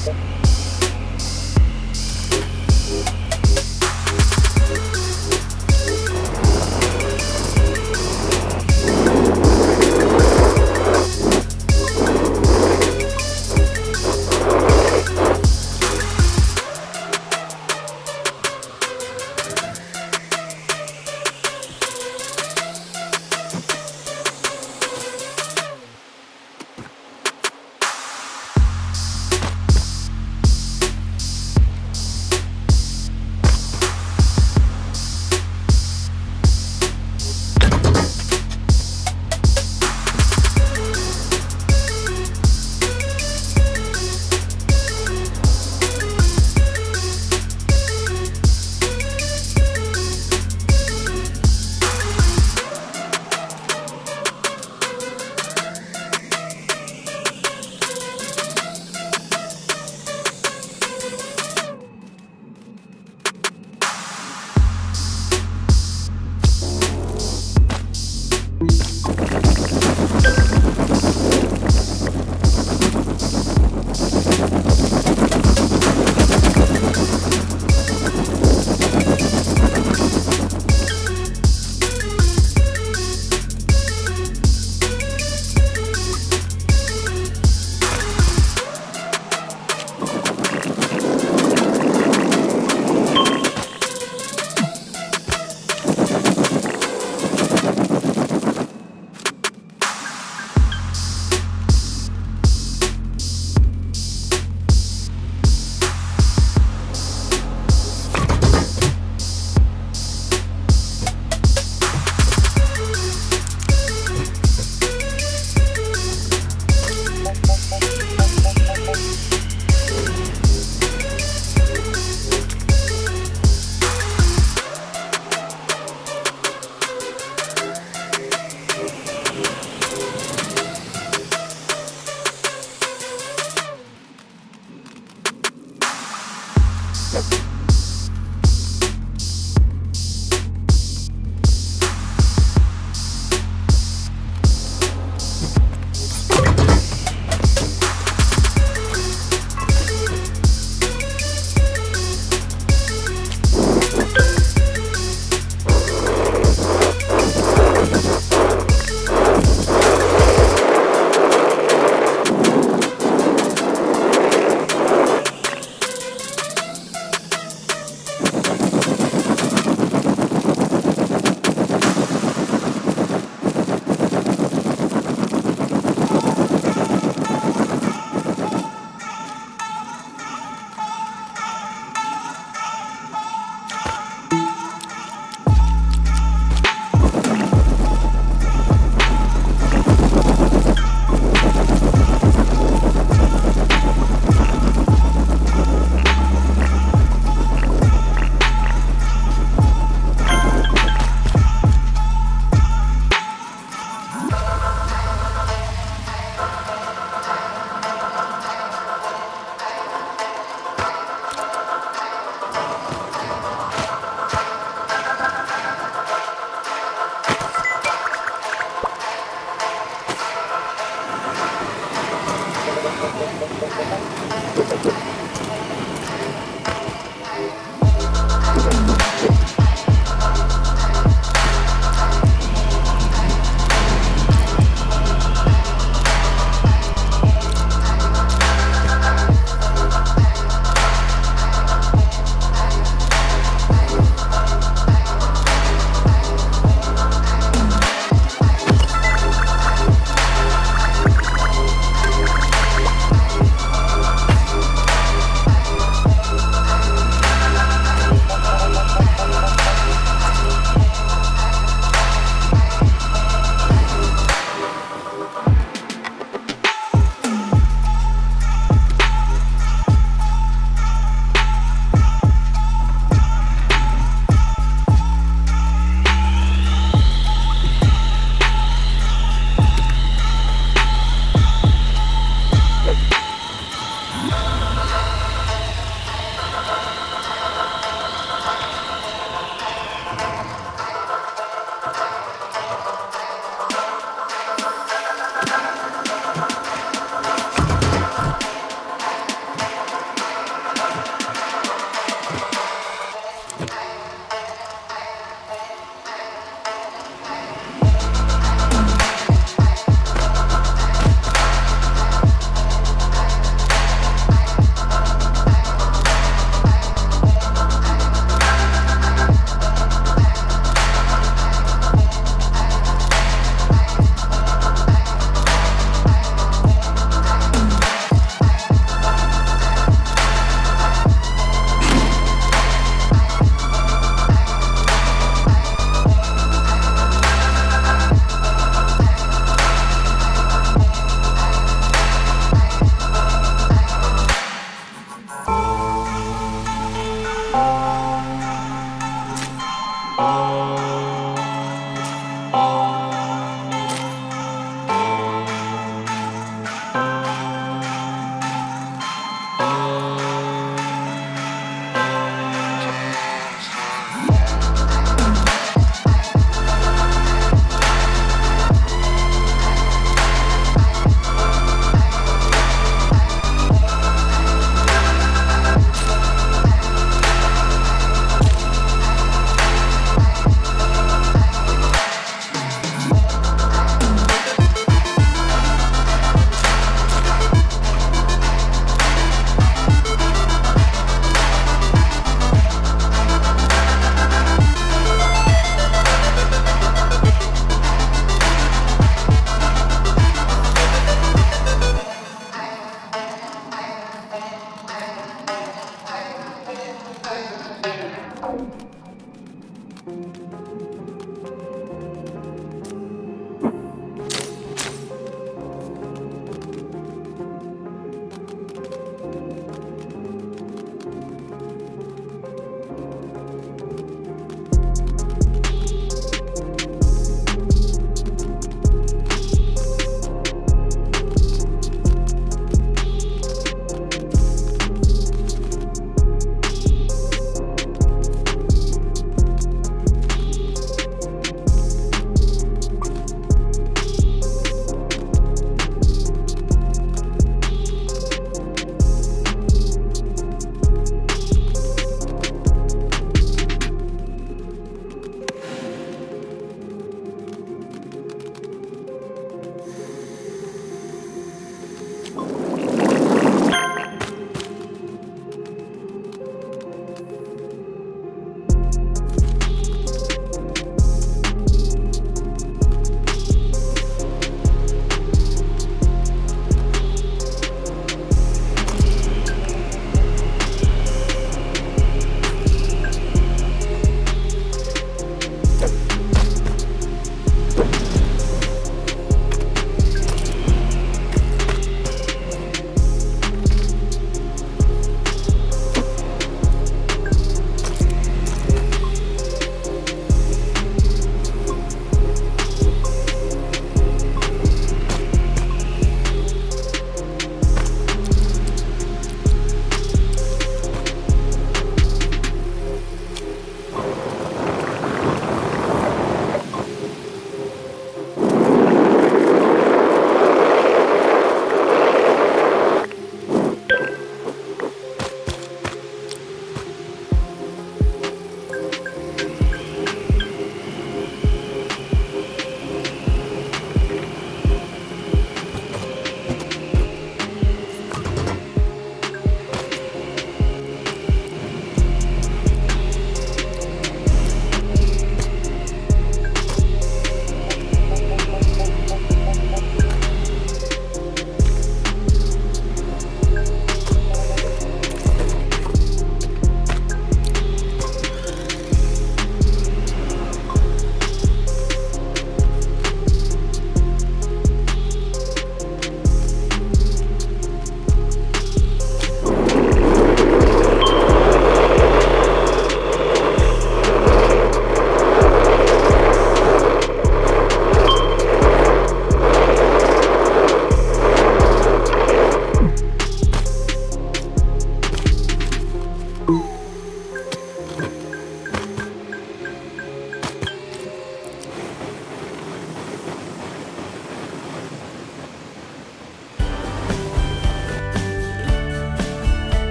Música Bye. life.